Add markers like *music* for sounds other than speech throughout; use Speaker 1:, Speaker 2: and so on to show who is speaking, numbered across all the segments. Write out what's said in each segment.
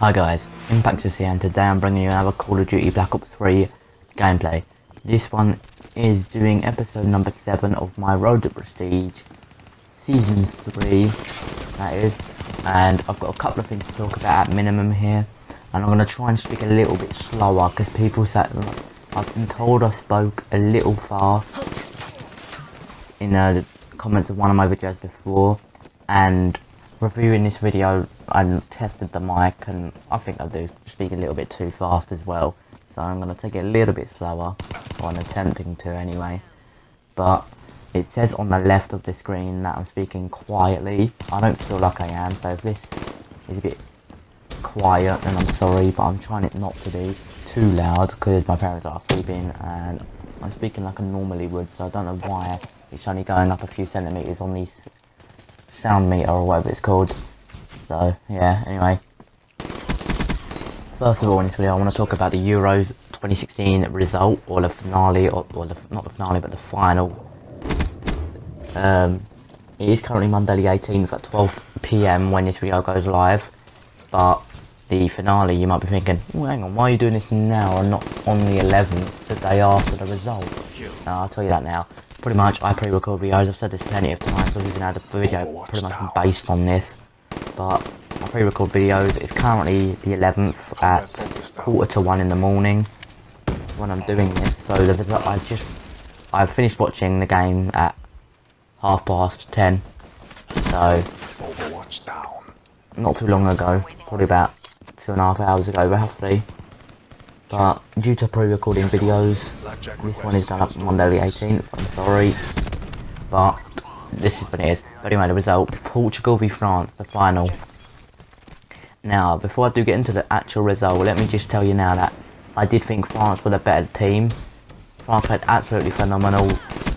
Speaker 1: Hi guys, Impactus here and today I'm bringing you another Call of Duty Black Ops 3 gameplay. This one is doing episode number 7 of my Road to Prestige Season 3, that is. And I've got a couple of things to talk about at minimum here. And I'm going to try and speak a little bit slower because people say, I've been told I spoke a little fast in uh, the comments of one of my videos before. And reviewing this video, I tested the mic and I think I do speak a little bit too fast as well. So I'm going to take it a little bit slower, or I'm attempting to anyway. But it says on the left of the screen that I'm speaking quietly. I don't feel like I am, so if this is a bit quiet, then I'm sorry, but I'm trying it not to be too loud because my parents are sleeping and I'm speaking like I normally would, so I don't know why it's only going up a few centimetres on this sound meter or whatever it's called. So, yeah, anyway. First of all, in this video, I want to talk about the Euros 2016 result, or the finale, or, or the, not the finale, but the final. Um, it is currently Monday the 18th at 12pm when this video goes live, but the finale, you might be thinking, oh, hang on, why are you doing this now and not on the 11th, the day after the result? No, I'll tell you that now pretty much I pre-record videos, I've said this plenty of times, I've even had a video pretty much based on this, but I pre-record videos, it's currently the 11th at quarter to one in the morning. When I'm doing this, so the I just, I've finished watching the game at half past 10, so, not too long ago, probably about two and a half hours ago roughly, but due to pre-recording videos, this one is done up Monday the 18th, I'm sorry. But this is what it is. But anyway, the result, Portugal v France, the final. Now, before I do get into the actual result, let me just tell you now that I did think France were the better team. France played absolutely phenomenal.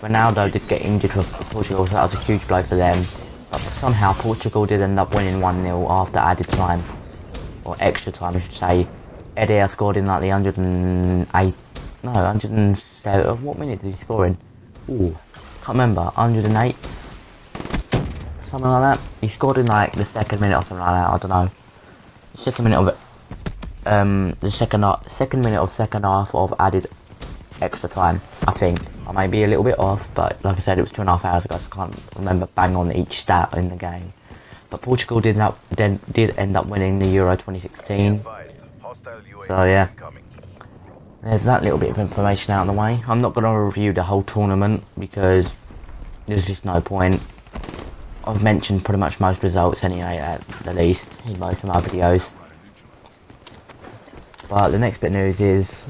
Speaker 1: Ronaldo did get injured for Portugal, so that was a huge blow for them. But somehow Portugal did end up winning 1-0 after added time. Or extra time, I should say. Eder scored in like the 108, no, 107, what minute did he score in? Ooh, can't remember, 108, something like that. He scored in like the second minute or something like that, I don't know. Second minute of it, um, the second, second minute of second half of added extra time, I think. I may be a little bit off, but like I said, it was two and a half hours ago, so I can't remember bang on each stat in the game. But Portugal did, not, did, did end up winning the Euro 2016. So yeah, there's that little bit of information out of the way. I'm not going to review the whole tournament because there's just no point. I've mentioned pretty much most results anyway, at the least, in most of my videos. But the next bit news is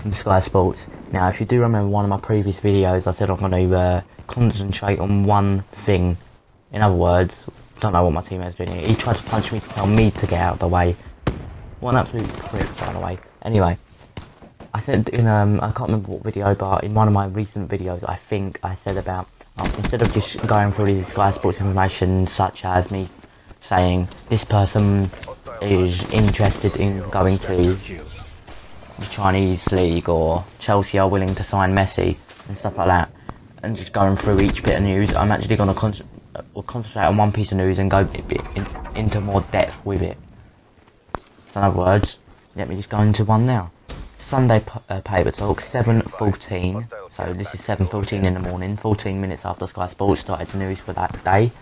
Speaker 1: from Sky Sports. Now, if you do remember one of my previous videos, I said I'm going to uh, concentrate on one thing. In other words, don't know what my teammate's doing here. He tried to punch me to tell me to get out of the way. One absolute prick, by the way. Anyway, I said in, um, I can't remember what video, but in one of my recent videos, I think I said about, um, instead of just going through these Sky Sports information, such as me saying, this person is interested in going to the Chinese League, or Chelsea are willing to sign Messi, and stuff like that, and just going through each bit of news, I'm actually going to con uh, concentrate on one piece of news and go in into more depth with it. So in other words, let me just go into one now. Sunday uh, paper talk, 7.14, so this is 7.14 in the morning, 14 minutes after Sky Sports started the news for that day.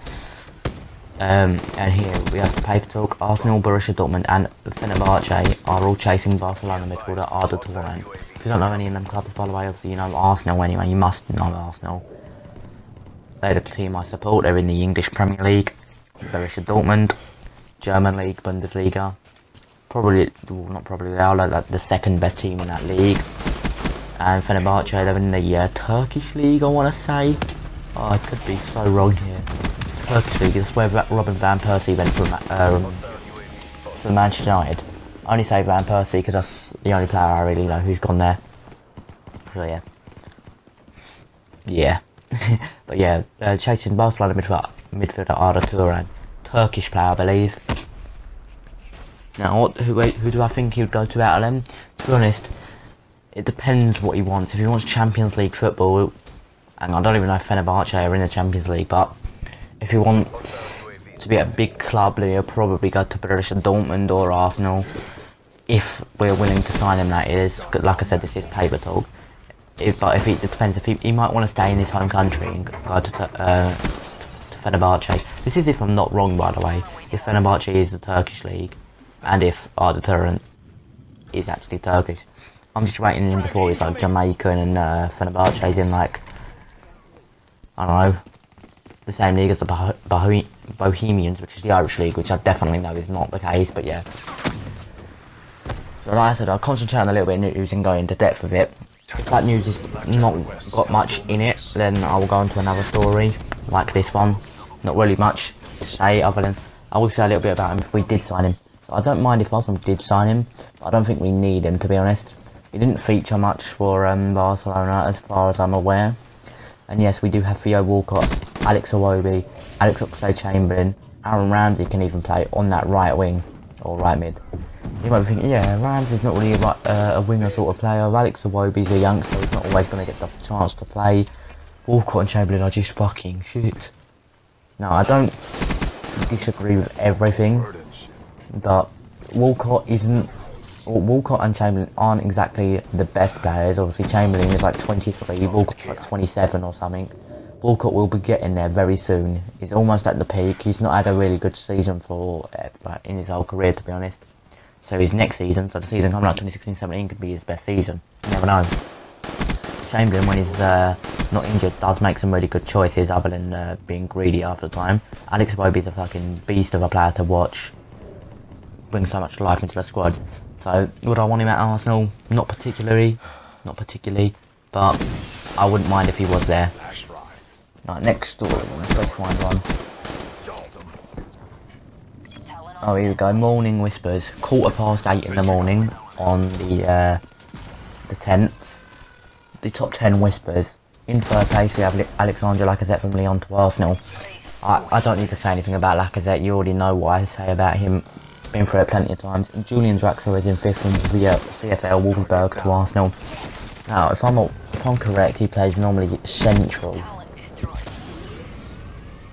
Speaker 1: Um, and here we have the paper talk, Arsenal, Borussia Dortmund and Fenerbahce are all chasing Barcelona midfielder Arda Turan. If you don't know any of them clubs, by the way, obviously you know Arsenal anyway, you must know Arsenal. They're the team I support, they're in the English Premier League, Borussia Dortmund, German League, Bundesliga, probably, well, not probably, they are like the second best team in that league. And Fenerbahce, they're in the uh, Turkish league, I want to say. Oh, I could be so wrong here. Turkish league is where Robin Van Persie went from, um, from Manchester United. I only say Van Persie because that's the only player I really know who's gone there. So yeah. Yeah. *laughs* but yeah, uh, chasing Barcelona midfielder, midfielder Arda Turan. Turkish player, I believe. Now, what, who, who do I think he would go to out of them? To be honest, it depends what he wants. If he wants Champions League football, and I don't even know if Fenerbahce are in the Champions League, but if he wants to be a big club, then he'll probably go to Borussia Dortmund or Arsenal. If we're willing to sign him, that is. Like I said, this is paper talk. If, but if he, it depends, if he, he might want to stay in his home country and go to, uh, to Fenerbahce. This is if I'm not wrong, by the way. If Fenerbahce is the Turkish league, and if Arda Turan is actually Turkish. I'm just waiting in before it's like Jamaica and uh, Fenerbahce is in like, I don't know, the same league as the Boh Bohemians, which is the Irish league, which I definitely know is not the case, but yeah. So like I said, I'll concentrate on a little bit of news and go into depth of it. If that news has not got much in it, then I will go on to another story, like this one. Not really much to say other than, I will say a little bit about him if we did sign him. So I don't mind if Arsenal did sign him, but I don't think we need him to be honest. He didn't feature much for um, Barcelona as far as I'm aware. And yes, we do have Theo Walcott, Alex Iwobi, Alex Oxlade-Chamberlain, Aaron Ramsey can even play on that right wing, or right mid. So you might be thinking, yeah, Ramsey's not really a, uh, a winger sort of player. Alex Iwobi's a youngster, he's not always going to get the chance to play. Walcott and Chamberlain are just fucking shit. Now, I don't disagree with everything, but Walcott isn't. Walcott and Chamberlain aren't exactly the best players. Obviously, Chamberlain is like 23, Walcott's like 27 or something. Walcott will be getting there very soon. He's almost at the peak. He's not had a really good season for uh, like in his whole career, to be honest. So his next season, so the season coming up 2016-17, could be his best season. You never know. Chamberlain, when he's uh, not injured, does make some really good choices, other than uh, being greedy after the time. Alex Iwobi's a fucking beast of a player to watch brings so much life into the squad. So would I want him at Arsenal? Not particularly, not particularly, but I wouldn't mind if he was there. Right, next story. Let's go find one. Oh, here we go. Morning whispers. Quarter past eight in the morning on the uh, the 10th. The top 10 whispers. In third place, we have Alexandre Lacazette from Lyon to Arsenal. I, I don't need to say anything about Lacazette. You already know what I say about him been through it plenty of times. Julian Draxler is in fifth from the uh, VfL Wolfsburg to Arsenal. Now, if I'm, if I'm correct, he plays normally central.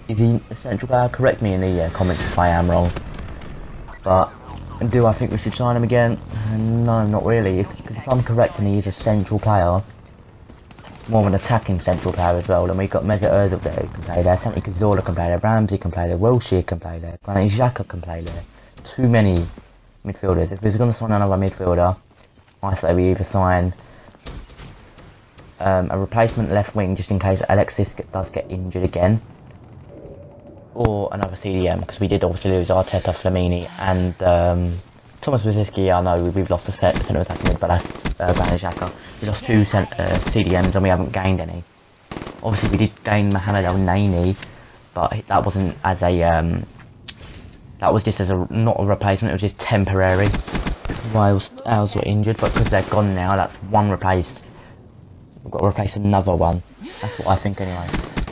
Speaker 1: Is he a central player? Correct me in the uh, comments if I am wrong. But do I think we should sign him again? No, not really. If, if I'm correct and he is a central player, more of an attacking central player as well, then we've got Mesut Ozil there who can play there, Santi Cazorla can play there, Ramsey can play there, Wilshere can play there, Granit Xhaka can play there too many midfielders. If we're going to sign another midfielder, I say we either sign um, a replacement left wing just in case Alexis does get injured again, or another CDM because we did obviously lose Arteta, Flamini, and um, Thomas Rosicky. I know we've lost a set centre attacking mid, but that's uh, Xhaka. We lost two cent, uh, CDMs and we haven't gained any. Obviously, we did gain Mohamed El Neni, but that wasn't as a um, that was just as a not a replacement, it was just temporary. Whilst ours were injured, but because they're gone now, that's one replaced. We've got to replace another one. That's what I think anyway.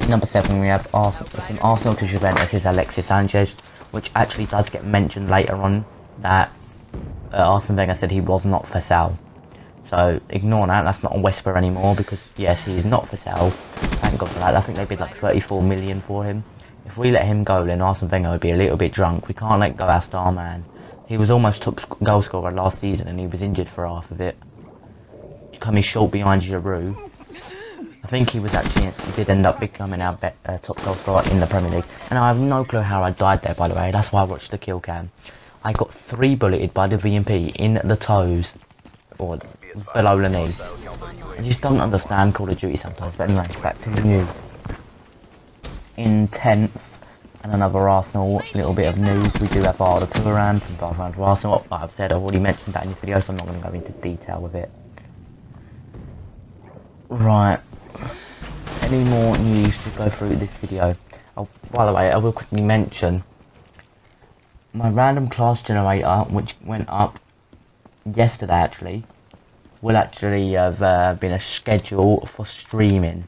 Speaker 1: Number seven, we have Arsenal, from Arsenal to Juventus is Alexis Sanchez, which actually does get mentioned later on that uh, Arsene Wenger said he was not for sale. So ignore that, that's not a whisper anymore because yes, he's not for sale. Thank God for that. I think they bid like 34 million for him. If we let him go, then Arsene Wenger would be a little bit drunk. We can't let go our star man. He was almost top goal scorer last season and he was injured for half of it. Coming short behind Giroud. I think he was actually, he did end up becoming our uh, top goal scorer in the Premier League. And I have no clue how I died there, by the way. That's why I watched the kill cam. I got three bulleted by the VMP in the toes, or below the knee. I just don't understand Call of Duty sometimes. But anyway, back to the news in 10th and another Arsenal little bit of news. We do have Arda Turan from Barcelona to Arsenal. Like I've said, I've already mentioned that in this video, so I'm not going to go into detail with it. Right. Any more news to go through this video? Oh, by the way, I will quickly mention my random class generator, which went up yesterday actually, will actually have uh, been a schedule for streaming.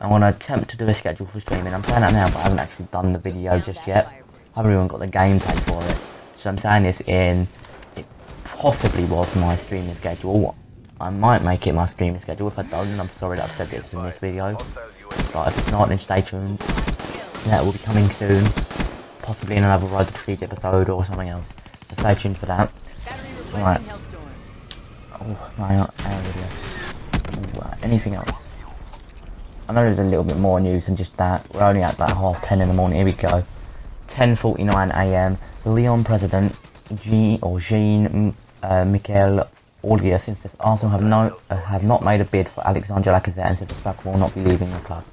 Speaker 1: I want to attempt to do a schedule for streaming. I'm saying that now, but I haven't actually done the video just yet. I haven't even got the game plan for it. So I'm saying this in, it possibly was my streaming schedule. I might make it my streaming schedule. If I don't, I'm sorry that I've said this in this video. But if it's not, then stay tuned. That will be coming soon. possibly in another Road to Prestige episode or something else. So stay tuned for that. Right. Oh, my uh, Ooh, uh, anything else? I know there's a little bit more news than just that. We're only at about half 10 in the morning. Here we go. 10.49 a.m. Lyon president Jean or Jean uh, Michel Aulas since this Arsenal have no uh, have not made a bid for Alexandre Lacazette and says the Spark will not be leaving the club.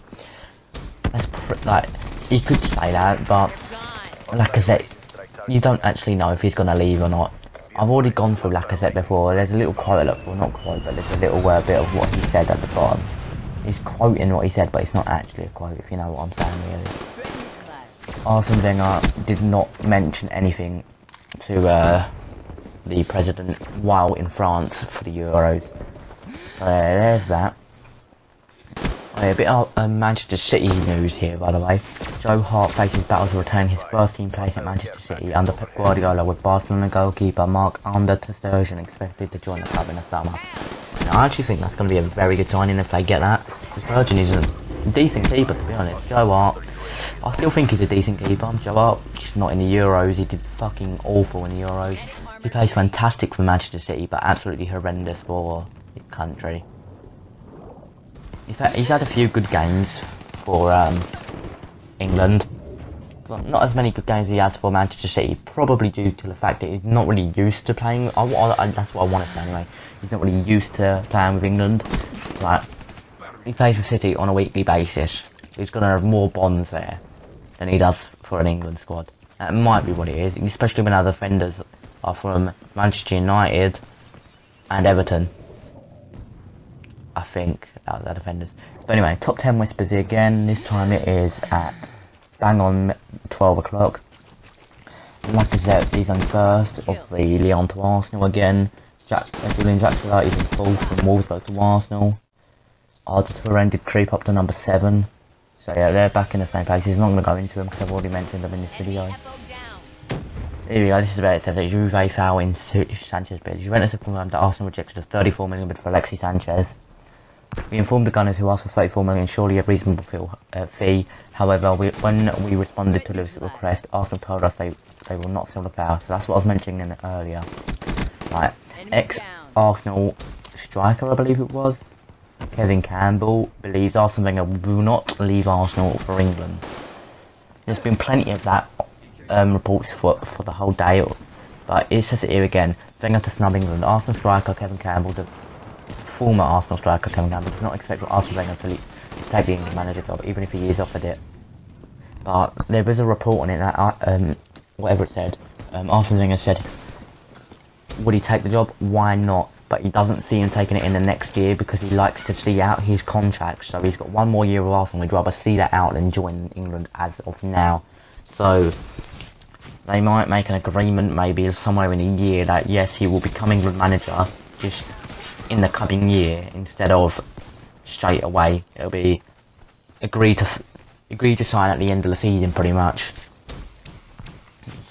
Speaker 1: That's like you could say that, but Lacazette, you don't actually know if he's gonna leave or not. I've already gone through Lacazette before. There's a little quote, look, well not quote, but there's a little uh, bit of what he said at the bottom. He's quoting what he said, but it's not actually a quote, if you know what I'm saying, really. Arsene Wenger did not mention anything to uh, the president while in France for the Euros. There's that. Uh, a bit of uh, Manchester City news here, by the way. Joe Hart faces battle to retain his first team place at Manchester City under Pep Guardiola, with Barcelona goalkeeper Marc-Andre ter Stegen expected to join the club in the summer. I actually think that's going to be a very good signing if they get that. Because Virgin is a decent keeper, to be honest. Joe Hart, I still think he's a decent keeper. Joe Hart, just not in the Euros. He did fucking awful in the Euros. He plays fantastic for Manchester City, but absolutely horrendous for the country. He's had, he's had a few good games for um, England. But not as many good games he has for Manchester City, probably due to the fact that he's not really used to playing. I, I, that's what I want to say anyway. He's not really used to playing with England. Like, he plays for City on a weekly basis. He's going to have more bonds there than he does for an England squad. That might be what it is, especially when other defenders are from Manchester United and Everton. I think uh, that was our defenders. But anyway, top 10 whispers again. This time it is at bang on 12 o'clock. Like I said, he's on first. Obviously, Lyon to Arsenal again. Jack, uh, Julian Draxler is in fourth from Wolfsburg to Arsenal. Arda Turan did creep up to number 7. So yeah, they're back in the same place. He's not going to go into them because I've already mentioned them in this video. Here we go, this is where it says that Juve foul in Sanchez bid. Juventus have confirmed that Arsenal rejected a 34 million bid for Alexis Sanchez. We informed the Gunners who asked for 34 million, surely a reasonable uh, fee. However, we, when we responded to this request, Arsenal told us they, they will not sell the player. So that's what I was mentioning earlier. Right, ex-Arsenal striker, I believe it was, Kevin Campbell, believes Arsene Wenger will not leave Arsenal for England. There's been plenty of that um, reports for, for the whole day, but it says it here again. Wenger to snub England. Arsenal striker Kevin Campbell former Arsenal striker Kevin Campbell does not expect Arsene Wenger to, take the England manager job, even if he is offered it. But there was a report on it that, uh, um, whatever it said, um, Arsene Wenger said, would he take the job? Why not? But he doesn't see him taking it in the next year because he likes to see out his contract. So he's got one more year with Arsenal. He'd rather see that out than join England as of now. So they might make an agreement maybe somewhere in a year that yes, he will become England manager. Just in the coming year instead of straight away. It'll be agreed to agreed to sign at the end of the season, pretty much.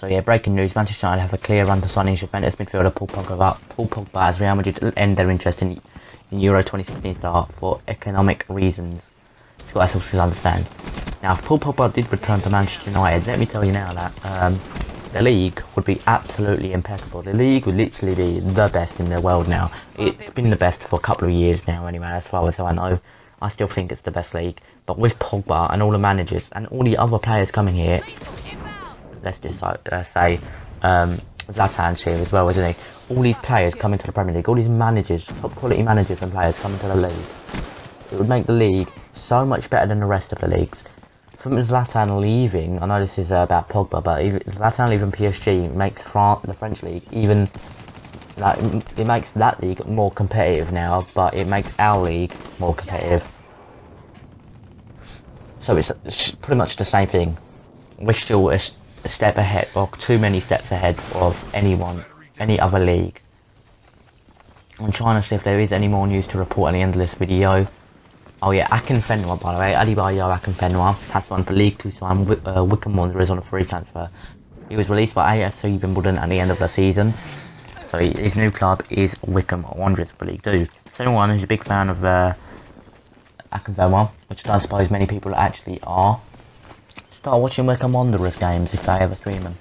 Speaker 1: So yeah, breaking news: Manchester United have a clear run to signing Juventus midfielder Paul Pogba. Paul Pogba as Real Madrid end their interest in, in Euro 2016 start for economic reasons. Sky sources understand. Now, if Paul Pogba did return to Manchester United, let me tell you now that um, the league would be absolutely impeccable. The league would literally be the best in the world now. It's been the best for a couple of years now anyway, as far as I know. I still think it's the best league. But with Pogba and all the managers and all the other players coming here, let's just uh, say um, Zlatan's here as well, isn't he? All these players coming to the Premier League, all these managers, top quality managers and players coming to the league. It would make the league so much better than the rest of the leagues from Zlatan leaving, I know this is uh, about Pogba, but Zlatan leaving PSG makes France, the French league, even like it makes that league more competitive now, but it makes our league more competitive. So it's, it's pretty much the same thing. We're still a, a step ahead, or too many steps ahead of anyone, any other league. I'm trying to see if there is any more news to report at the end of this video. Oh yeah, Akinfenwa by the way, Adebayo Akinfenwa has one for League 2 sign uh, Wycombe Wanderers on a free transfer. He was released by AFC Wimbledon at the end of the season. So his new club is Wycombe Wanderers for League 2. Second one is a big fan of uh, Akinfenwa, which I suppose many people actually are. start watching Wycombe Wanderers games if they ever stream them.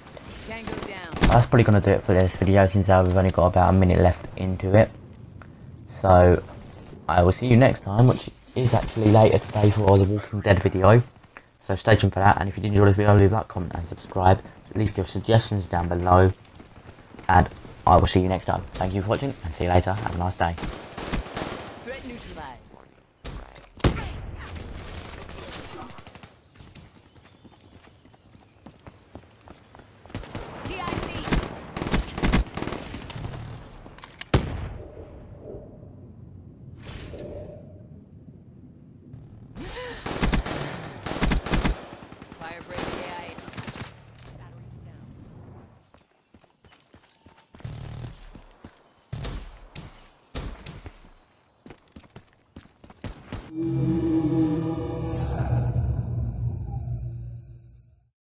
Speaker 1: That's probably going to do it for this video since we've only got about a minute left into it. So, I will see you next time, which is actually later today for the Walking Dead video. So stay tuned for that, and if you did enjoy this video, leave a like, comment and subscribe. Leave your suggestions down below. And I will see you next time. Thank you for watching, and see you later. Have a nice day.